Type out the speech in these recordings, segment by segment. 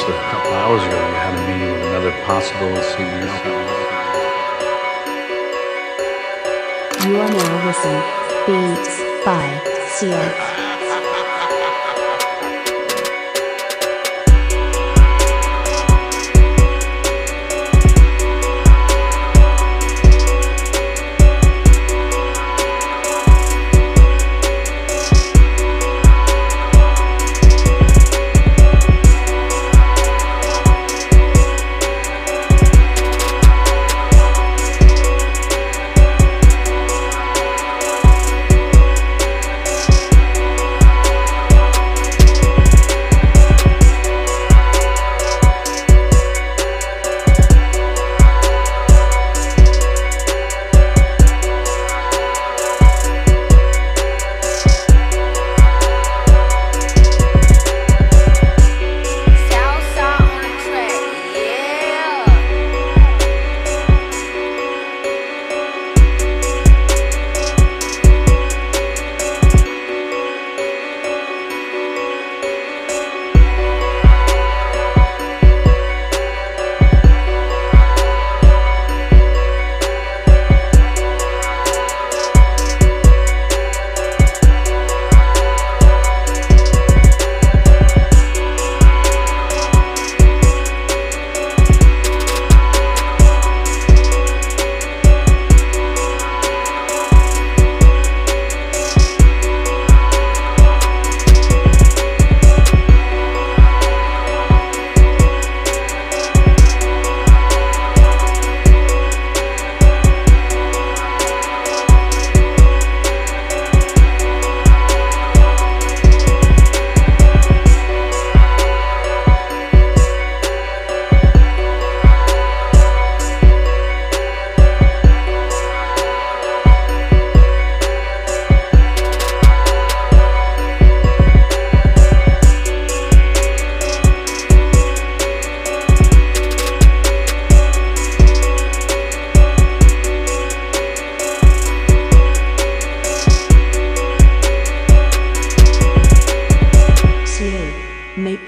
just a couple hours ago you had a meeting with another possible CEO. You are now listening Beats by Seal.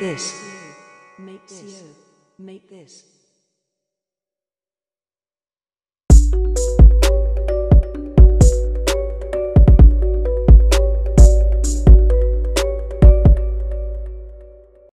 This. Make this. Make this.